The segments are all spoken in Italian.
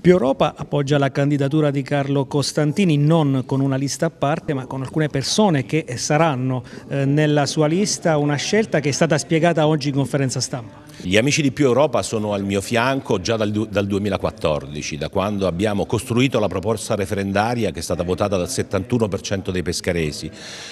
Più Europa appoggia la candidatura di Carlo Costantini non con una lista a parte ma con alcune persone che saranno eh, nella sua lista, una scelta che è stata spiegata oggi in conferenza stampa. Gli amici di Più Europa sono al mio fianco già dal, dal 2014, da quando abbiamo costruito la proposta referendaria che è stata votata dal 71% dei pescaresi.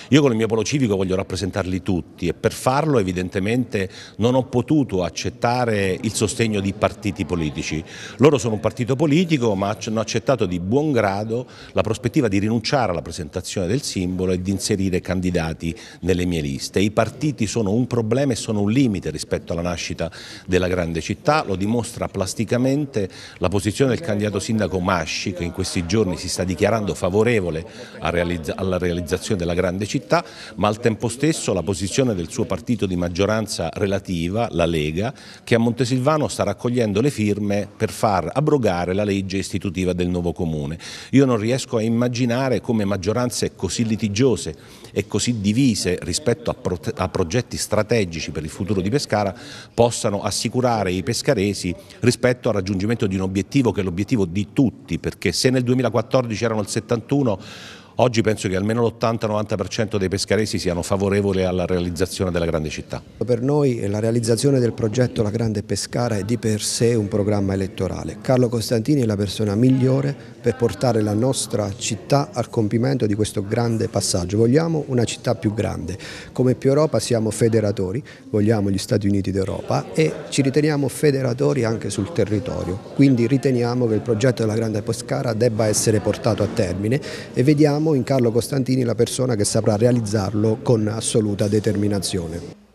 Io con il mio polo civico voglio rappresentarli tutti e per farlo evidentemente non ho potuto accettare il sostegno di partiti politici. Loro sono un partito politico ma hanno accettato di buon grado la prospettiva di rinunciare alla presentazione del simbolo e di inserire candidati nelle mie liste. I partiti sono un problema e sono un limite rispetto alla nascita della grande città, lo dimostra plasticamente la posizione del candidato sindaco Masci che in questi giorni si sta dichiarando favorevole alla realizzazione della grande città, ma al tempo stesso la posizione del suo partito di maggioranza relativa, la Lega, che a Montesilvano sta raccogliendo le firme per far abrogare la legge istitutiva del nuovo comune. Io non riesco a immaginare come maggioranze così litigiose e così divise rispetto a, a progetti strategici per il futuro di Pescara possano possano assicurare i pescaresi rispetto al raggiungimento di un obiettivo che è l'obiettivo di tutti, perché se nel 2014 erano il 71 Oggi penso che almeno l'80-90% dei pescaresi siano favorevoli alla realizzazione della grande città. Per noi la realizzazione del progetto La Grande Pescara è di per sé un programma elettorale. Carlo Costantini è la persona migliore per portare la nostra città al compimento di questo grande passaggio. Vogliamo una città più grande. Come più Europa siamo federatori, vogliamo gli Stati Uniti d'Europa e ci riteniamo federatori anche sul territorio. Quindi riteniamo che il progetto della Grande Pescara debba essere portato a termine e vediamo vediamo in Carlo Costantini la persona che saprà realizzarlo con assoluta determinazione.